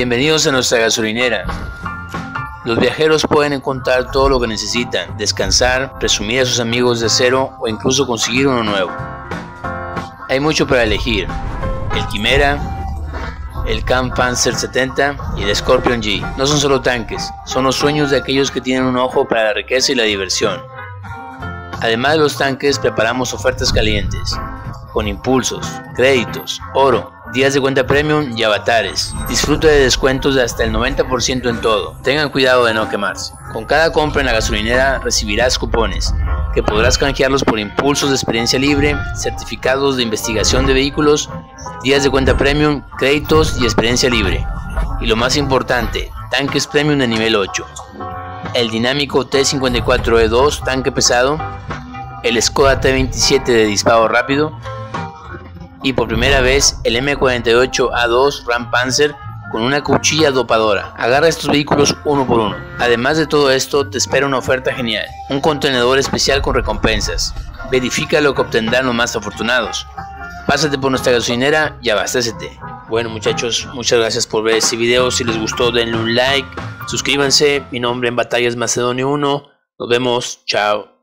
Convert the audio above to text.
Bienvenidos a nuestra gasolinera. Los viajeros pueden encontrar todo lo que necesitan, descansar, presumir a sus amigos de acero o incluso conseguir uno nuevo. Hay mucho para elegir. El Quimera, el Camp Panzer 70 y el Scorpion G. No son solo tanques, son los sueños de aquellos que tienen un ojo para la riqueza y la diversión. Además de los tanques, preparamos ofertas calientes, con impulsos, créditos, oro, días de cuenta premium y avatares. Disfruta de descuentos de hasta el 90% en todo. Tengan cuidado de no quemarse. Con cada compra en la gasolinera recibirás cupones que podrás canjearlos por impulsos de experiencia libre, certificados de investigación de vehículos, días de cuenta premium, créditos y experiencia libre. Y lo más importante, tanques premium de nivel 8. El dinámico T54E2 tanque pesado, el Skoda T27 de disparo rápido, y por primera vez el M48A2 Ram Panzer con una cuchilla dopadora. Agarra estos vehículos uno por uno. Además de todo esto, te espera una oferta genial, un contenedor especial con recompensas. Verifica lo que obtendrán los más afortunados. Pásate por nuestra gasolinera y abastécete. Bueno muchachos, muchas gracias por ver este video. Si les gustó denle un like, suscríbanse. Mi nombre en Batallas Macedonio 1. Nos vemos. Chao.